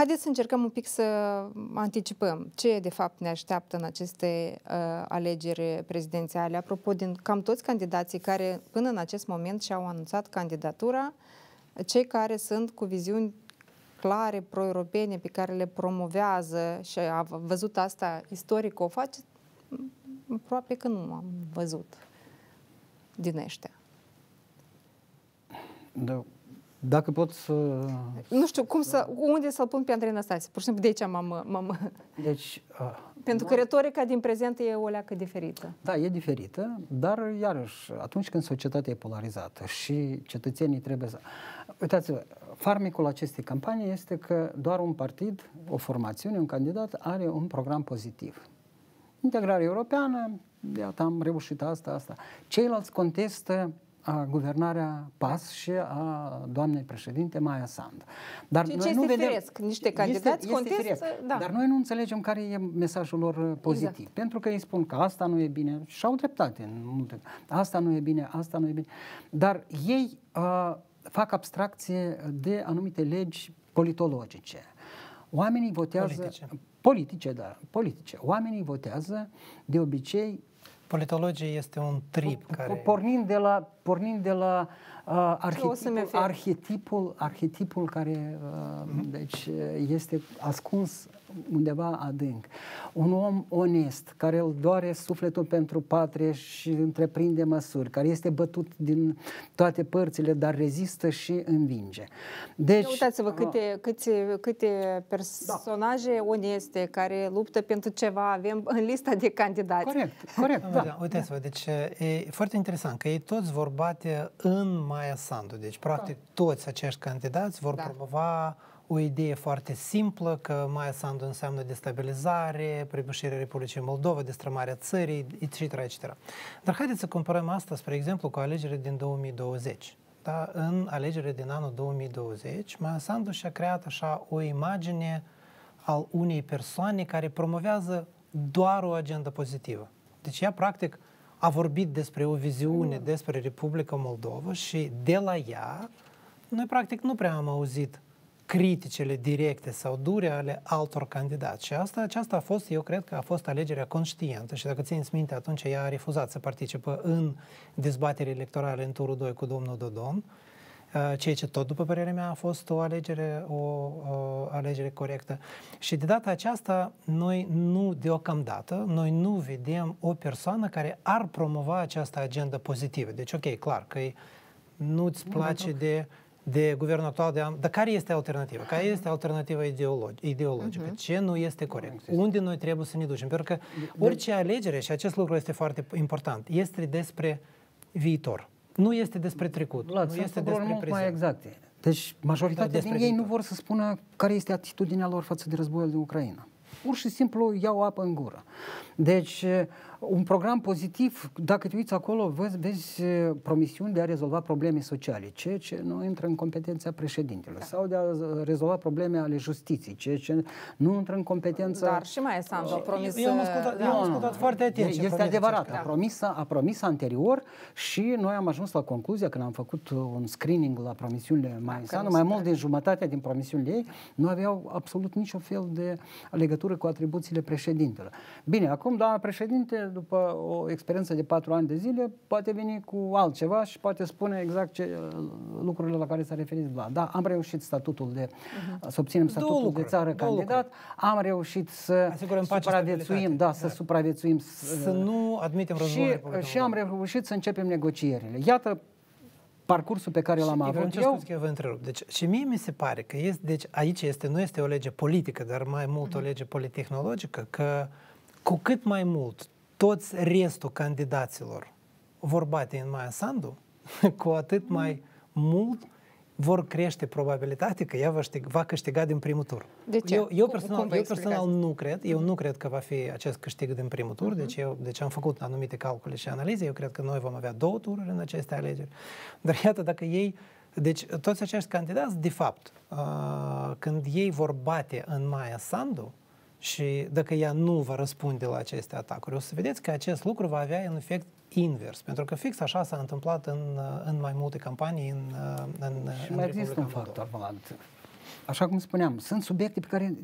Haideți să încercăm un pic să anticipăm ce de fapt ne așteaptă în aceste uh, alegeri prezidențiale. Apropo, din cam toți candidații care până în acest moment și-au anunțat candidatura, cei care sunt cu viziuni clare pro-europene pe care le promovează și a văzut asta istoric o face, aproape că nu am văzut din ăștia. Da. Dacă pot să... Nu știu, cum să, unde să-l pun pe Andrei Năstase? Pur și simplu de aici m-am... m-am... Deci, uh, Pentru că retorica din prezent e o leacă diferită. Da, e diferită, dar iarăși, atunci când societatea e polarizată și cetățenii trebuie să... Uitați-vă, farmecul acestei campanii este că doar un partid, o formațiune, un candidat are un program pozitiv. Integrare europeană, iată, am reușit asta, asta. Ceilalți contestă a guvernarea PAS și a doamnei președinte Maia Sand. Dar Ce noi este nu vedem, firesc. Niște candidați este, contestă, este da. Dar noi nu înțelegem care e mesajul lor uh, pozitiv. Exact. Pentru că ei spun că asta nu e bine și au dreptate în multe. Asta nu e bine, asta nu e bine. Dar ei uh, fac abstracție de anumite legi politologice. Oamenii votează... Politice. Politice, da, politice. Oamenii votează de obicei Politologie este un trip care... Pornind de la, pornind de la uh, arhetipul, arhetipul, arhetipul care uh, mm-hmm. deci, este ascuns undeva adânc. Un om onest, care îl doare sufletul pentru patrie și întreprinde măsuri, care este bătut din toate părțile, dar rezistă și învinge. Deci, Uitați-vă câte, câte, câte personaje da. oneste care luptă pentru ceva avem în lista de candidați. Corect, corect. da. da. Uitați-vă, deci e foarte interesant că ei toți vor bate în Maia Sandu. Deci, practic, da. toți acești candidați vor da. promova o idee foarte simplă că Maia Sandu înseamnă destabilizare, prăbușirea Republicii Moldova, destrămarea țării, etc., etc. Dar haideți să comparăm asta, spre exemplu, cu alegerile din 2020. Da? În alegerile din anul 2020, Maia Sandu și-a creat așa o imagine al unei persoane care promovează doar o agendă pozitivă. Deci ea, practic, a vorbit despre o viziune despre Republica Moldova și de la ea, noi, practic, nu prea am auzit criticele directe sau dure ale altor candidați. Și asta, aceasta a fost, eu cred că a fost alegerea conștientă și dacă țineți minte, atunci ea a refuzat să participe în dezbatere electorale în turul 2 cu domnul Dodon, uh, ceea ce tot, după părerea mea, a fost o alegere, o, o alegere corectă. Și de data aceasta, noi nu, deocamdată, noi nu vedem o persoană care ar promova această agendă pozitivă. Deci, ok, clar, că nu-ți place de de guvernul actual, de, dar care este alternativa? Care este alternativa ideologi, ideologică? Uh-huh. Ce nu este corect? Unde noi trebuie să ne ducem? Pentru că orice alegere, și acest lucru este foarte important, este despre viitor. Nu este despre trecut. La, nu este despre mult prezent. mai exacte. Deci majoritatea din ei viitor. nu vor să spună care este atitudinea lor față de războiul din Ucraina. Pur și simplu iau apă în gură. Deci un program pozitiv, dacă te uiți acolo, vezi, vezi promisiuni de a rezolva probleme sociale, ceea ce nu intră în competența președintelui, da. sau de a rezolva probleme ale justiției, ceea ce nu intră în competența... Dar și mai este a promis... Eu am ascultat, da. eu am ascultat foarte atent. Este adevărat, a promis, a promis anterior și noi am ajuns la concluzia, când am făcut un screening la promisiunile mai înseamnă, mai mult de jumătate din promisiunile ei, nu aveau absolut nicio fel de legătură cu atribuțiile președintelui. Bine, acum, doamna președinte, după o experiență de patru ani de zile, poate veni cu altceva și poate spune exact ce lucrurile la care s-a referit Vlad. Da, am reușit statutul de, uh-huh. să obținem statutul de țară candidat, lucruri. am reușit să Asigurăm supraviețuim, da, să da. supraviețuim. Să nu admitem războiul. Și, și am reușit să începem negocierile. Iată parcursul pe care l-am avut eu. Că eu vă întrerup. Deci, și mie mi se pare că este, deci aici este, nu este o lege politică, dar mai mult uh-huh. o mhm. lege politehnologică, că cu cât mai mult toți restul candidaților vor bate în Maia Sandu, cu atât mai mult vor crește probabilitatea că ea va, câștiga, va câștiga din primul tur. De ce? Eu, eu personal, cum eu personal nu cred, eu nu cred că va fi acest câștig din primul tur, uh-huh. deci, eu, deci am făcut anumite calcule și analize, eu cred că noi vom avea două tururi în aceste alegeri. Dar iată, dacă ei, deci toți acești candidați, de fapt, uh, când ei vor bate în Maia Sandu, și dacă ea nu va răspunde la aceste atacuri, o să vedeți că acest lucru va avea un efect invers, pentru că fix așa s-a întâmplat în, în mai multe campanii în, în Și mai există un factor, Vlad. așa cum spuneam, sunt subiecte pe care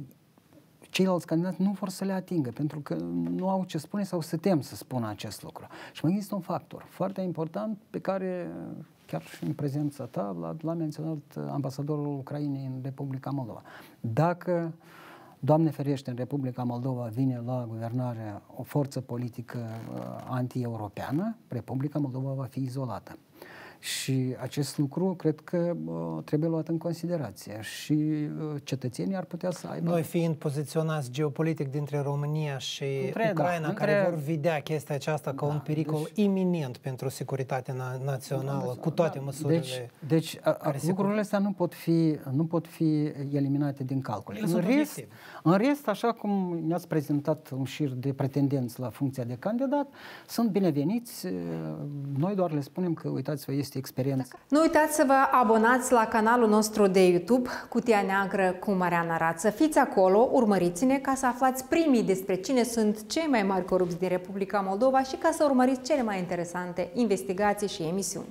ceilalți candidați nu vor să le atingă, pentru că nu au ce spune sau să tem să spună acest lucru. Și mai există un factor foarte important pe care chiar și în prezența ta l-a, menționat ambasadorul Ucrainei în Republica Moldova. Dacă Doamne ferește, în Republica Moldova vine la guvernare o forță politică uh, anti-europeană, Republica Moldova va fi izolată. Și acest lucru cred că uh, trebuie luat în considerație și uh, cetățenii ar putea să aibă... Noi fiind poziționați geopolitic dintre România și între, Ucraina, da, între... care vor vedea chestia aceasta ca da, un pericol deci... iminent pentru securitatea na- națională, da, cu toate da, măsurile Deci, deci a, a, lucrurile astea nu pot, fi, nu pot fi eliminate din calcul. În rest, în rest, așa cum ne-ați prezentat un șir de pretendenți la funcția de candidat, sunt bineveniți. Noi doar le spunem că, uitați-vă, este experiență. Nu uitați să vă abonați la canalul nostru de YouTube Cutia Neagră cu Mariana Rat. Să fiți acolo, urmăriți-ne ca să aflați primii despre cine sunt cei mai mari corupți din Republica Moldova și ca să urmăriți cele mai interesante investigații și emisiuni.